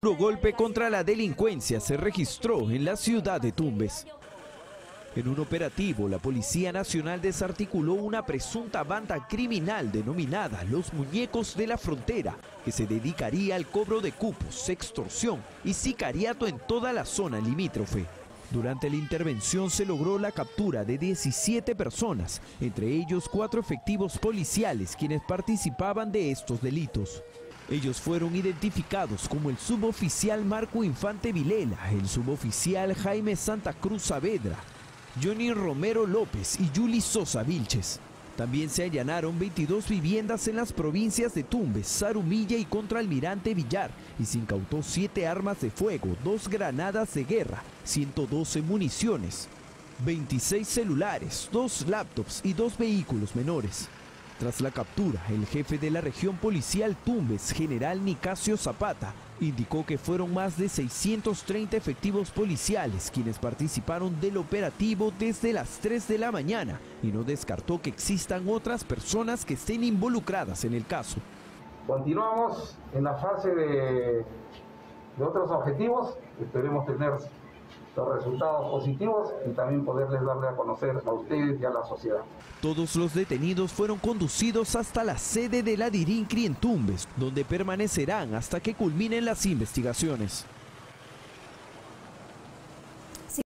Un golpe contra la delincuencia se registró en la ciudad de Tumbes. En un operativo, la Policía Nacional desarticuló una presunta banda criminal denominada Los Muñecos de la Frontera, que se dedicaría al cobro de cupos, extorsión y sicariato en toda la zona limítrofe. Durante la intervención se logró la captura de 17 personas, entre ellos cuatro efectivos policiales quienes participaban de estos delitos. Ellos fueron identificados como el suboficial Marco Infante Vilela, el suboficial Jaime Santa Cruz Saavedra, Johnny Romero López y Yuli Sosa Vilches. También se allanaron 22 viviendas en las provincias de Tumbes, Zarumilla y Contraalmirante Villar y se incautó 7 armas de fuego, 2 granadas de guerra, 112 municiones, 26 celulares, 2 laptops y 2 vehículos menores. Tras la captura, el jefe de la región policial Tumbes, general Nicasio Zapata, indicó que fueron más de 630 efectivos policiales quienes participaron del operativo desde las 3 de la mañana y no descartó que existan otras personas que estén involucradas en el caso. Continuamos en la fase de, de otros objetivos, esperemos tener los resultados positivos y también poderles darle a conocer a ustedes y a la sociedad. Todos los detenidos fueron conducidos hasta la sede de la Dirincri en Tumbes, donde permanecerán hasta que culminen las investigaciones.